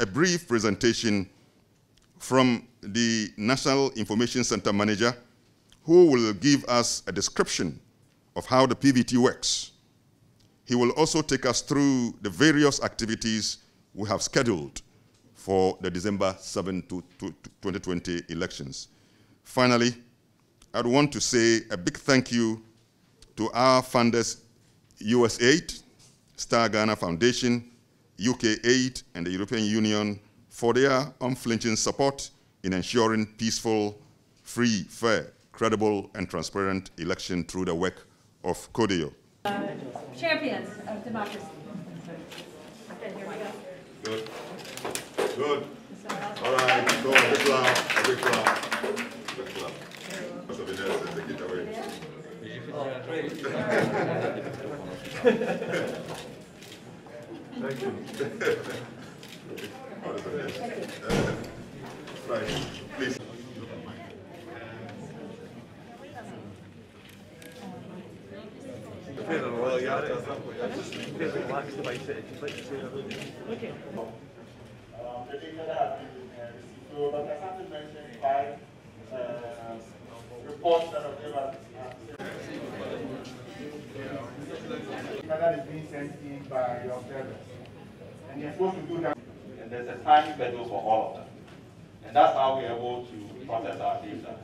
a brief presentation from the National Information Center manager who will give us a description of how the PVT works. He will also take us through the various activities we have scheduled for the December 7, 2020 elections. Finally, I'd want to say a big thank you to our funders, USAID, Star Ghana Foundation, UK Aid, and the European Union for their unflinching support in ensuring peaceful, free, fair, credible, and transparent election through the work of CODEO. Champions of democracy. Okay, here we go. Good. Good. All right, so a big clap, a big clap, big clap. Must have been there to take it away. Thank you. right, please. Well, that. Okay. The data been. Santos mentioned five uh, reports that have given That is being sent in by your observers. And you're supposed to do that. And there's a time schedule for all of them. And that's how we're able to process our data.